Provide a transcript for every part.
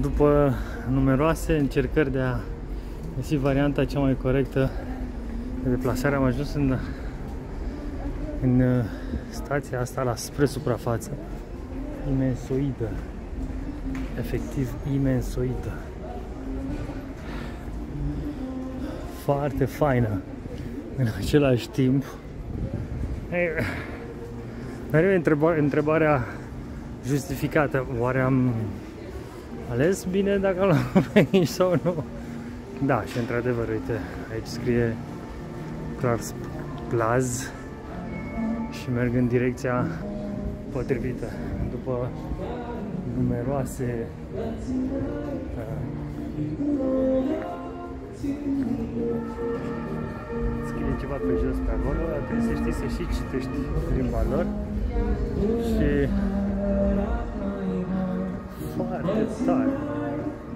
După numeroase încercări de a găsi varianta cea mai corectă de deplasare, am ajuns în, în uh, stația asta la spre suprafață, imensoidă, efectiv imensoidă. Foarte faină în același timp. Ei, mereu întreba, întrebarea justificată, oare am ales bine dacă am luat pe aici sau nu? Da, și într-adevăr, uite, aici scrie clar Plaz și merg în direcția potrivită. După numeroase uh, scrie ceva pe jos pe acolo, dar trebuie să știi să și citești limba lor și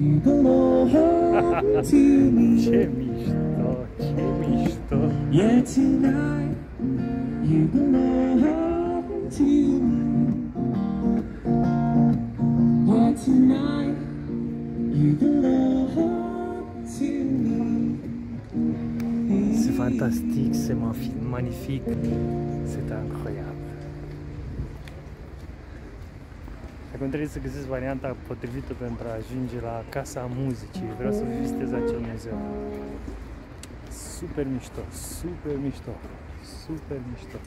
You don't to me. Yeah, tonight you don't to me. Yeah, tonight you don't to me. C'est fantastique, c'est magnifique, c'est incroyable. Acum trebuie să găsesc varianta potrivită pentru a ajunge la Casa Muzicii. Vreau să vizitez acel muzeu. Super mișto, super mișto, super mișto.